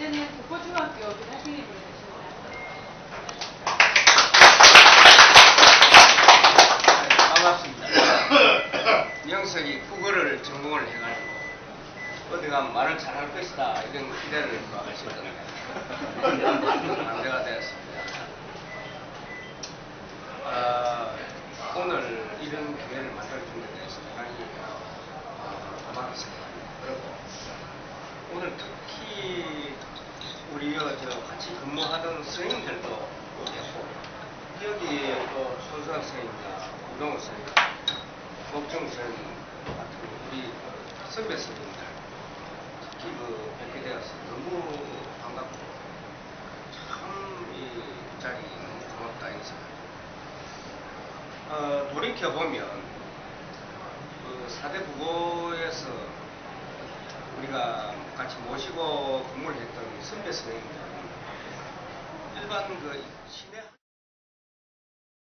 이제는 국보중학교 교사님이 부르셨습니다. 반갑습니다. 영석이 국어를 전공을 해가지고 어디 가면 말을 잘할 것이다 이런 기대를 하시던데 반대가 되었습니다. 아, 오늘 이런 기회를 만들어준 데 대해서 대단히 어, 고맙습니다. 그리고 오늘 특히 우리 저 같이 근무하던 선생님들도 계시고 여기 또 손수학 선생님이나 우동호 선생님, 목정 선생님 같은 우리 그 선배 선생님들 특히 그 뵙게 되어서 너무 반갑고 참 이 자리 너무 고맙다 이런 생각. 어, 돌이켜 보면 그 사대 부고에서 우리가 같이 모시고 근무를 했던 선배 선생님들 いくつね。